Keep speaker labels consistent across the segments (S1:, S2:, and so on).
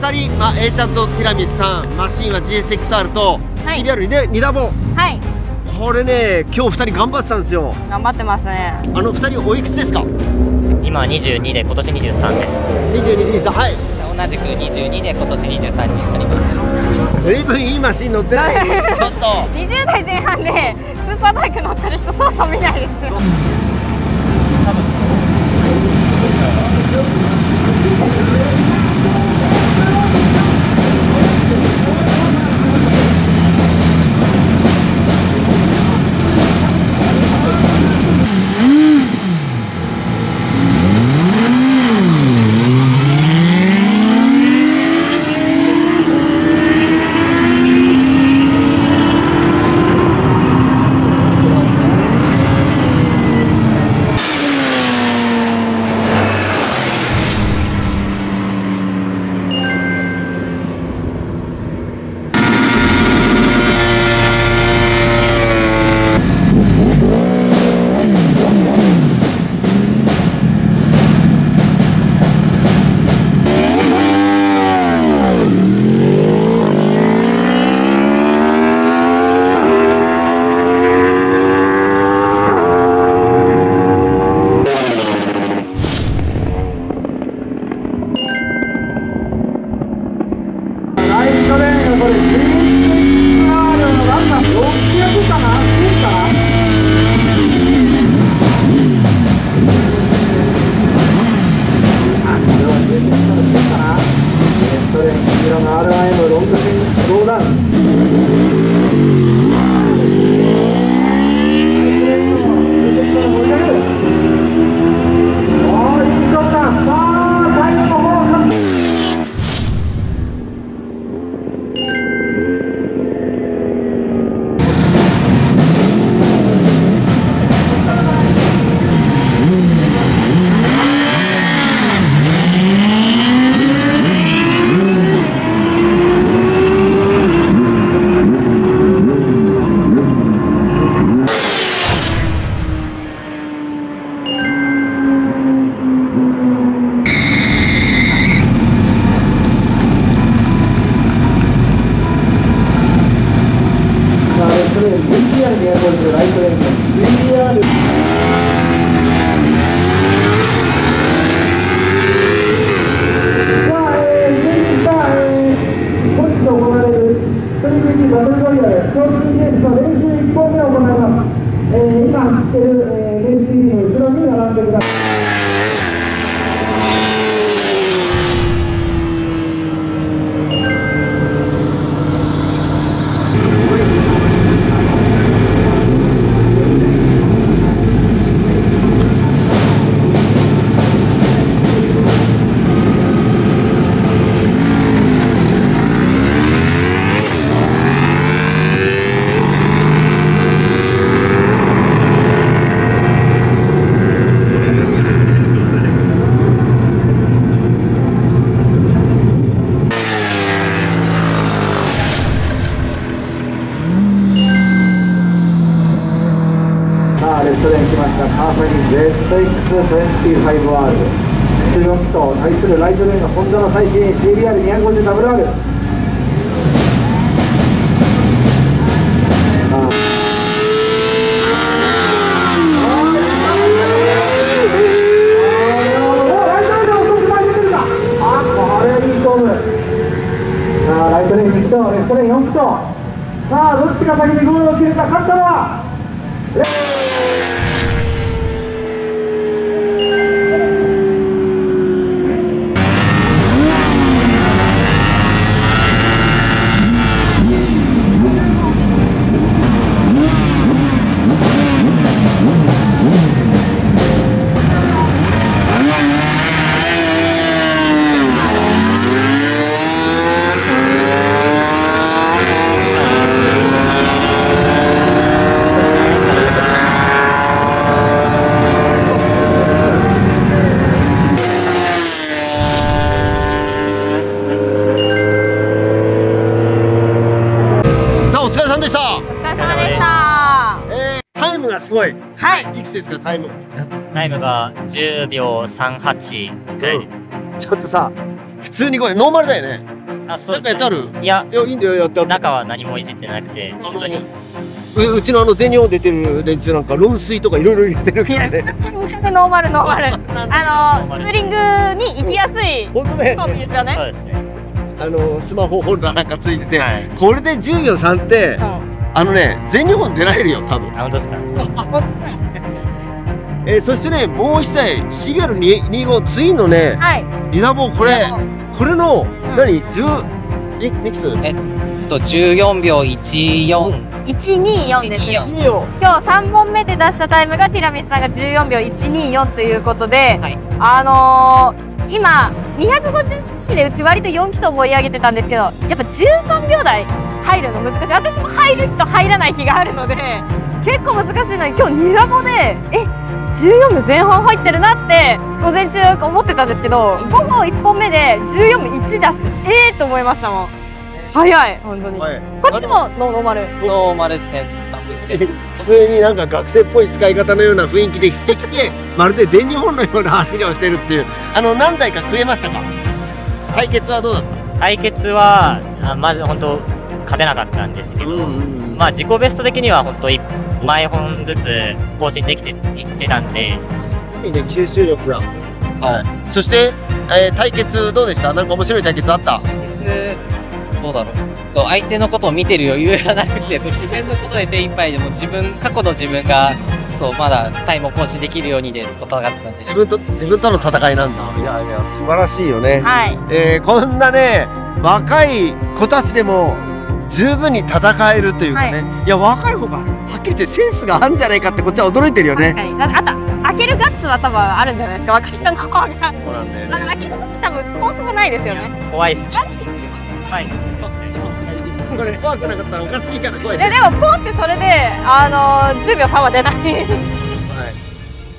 S1: 2人、まあ、A ちゃんとティラミスさんマシンは GSXR と CBR で2ダボ。
S2: はい。
S1: これね今日2人頑張ってたんですよ。
S2: 頑張ってますね。
S1: あの2人おいくつですか？
S3: 今22で今年23です。
S1: 22ですはい。
S3: 同じく22で今年23になります。
S1: 随分いいマシン乗ってない？ちょっと。
S2: 20代前半でスーパーバイク乗ってる人そうそう見ないです
S4: した川崎 ZX25R 14と対するライトレーンのホンダの最新 CBR250WR
S1: ですか？タイム。
S3: タイム。が10秒38くらい。です
S1: ちょっとさ普通にこれノーマルだよね。
S3: あそう
S1: なんかやる？
S3: いや。
S1: いやいいんだよやって
S3: 中は何もいじってなくて。本当に。
S1: ううちのあの全日本出てる連中なんか論水とかいろいろ入れてるけどね。
S4: ノーマルノーマル。あのツーリングに行きやすい
S1: 本当だよ
S4: 装備
S1: ね
S4: ですよね。
S3: そうですね。
S1: あのスマホホルダーなんかついてて、
S3: はい。
S1: これで10秒3って
S4: うん。
S1: あのね全日本出られるよ多分。
S3: あ本当ですか？
S1: えーそしてねもう一台 CBR25 ツインのね
S4: はい。
S1: リザボーこれこれの、
S4: ん。
S1: 何？10いいくつ
S3: えっと14秒14
S4: 124です。今日3本目で出したタイムがティラミスさんが14秒124ということで、
S3: はい。
S4: あのー今 250cc でうち割と4気筒盛り上げてたんですけどやっぱ13秒台入るの難しい。私も入る日と入らない日があるので結構難しいのに今日2ラボでえ14秒前半入ってるなって午前中思ってたんですけど午後1本目で14秒1出してええー、と思いましたもん。早い本当に、
S1: はい。
S4: こっちもノーマル。
S3: ノーマル線
S1: 普通になんか学生っぽい使い方のような雰囲気でしてきてまるで全日本のような走りをしてるっていうあの何台か食えましたか？対決はどうだった？
S3: 対決はあまず本当勝てなかったんですけど、
S1: ん
S3: まあ自己ベスト的には本当一毎本ずつ更新できていってたんで。
S1: いいね吸収力が。はい。そして、えー対決どうでした？なんか面白い対決あった？
S5: どうだろう。そう相手のことを見てる余裕がなくて 自分のことで手一杯でも自分過去の自分がそうまだタイムを更新できるようにでずっと戦ってたんで。
S1: 自分と自分との戦いなんだ。いやいや素晴らしいよね、
S4: はい。
S1: えーこんなね若い子たちでも十分に戦えるというかね、い、や若い方がはっきり言ってセンスがあるんじゃないかってこっちは驚いてるよね。
S4: 確かにだあと開けるガッツは多分あるんじゃないですか？若い人の方があ
S1: そうなんだよ
S4: の開ける時多分コースもないですよね。
S3: 怖いっす。はい。
S1: これ怖くなかったらおかしいから怖い
S4: いやでもポンってそれであの10秒差は出ない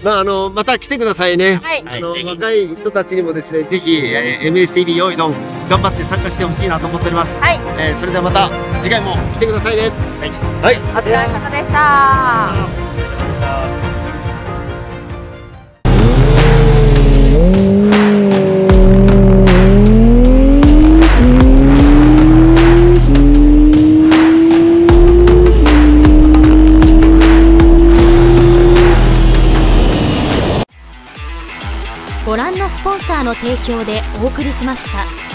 S1: まああのまた来てくださいね。
S4: はい
S1: あの若い人たちにもですねぜひ、えー MSTV 用意どん頑張って参加してほしいなと思っております。
S4: はい
S1: えーそれではまた次回も来てくださいね。はい。はい。
S4: お疲れ様でした
S6: ご覧のスポンサーの提供でお送りしました。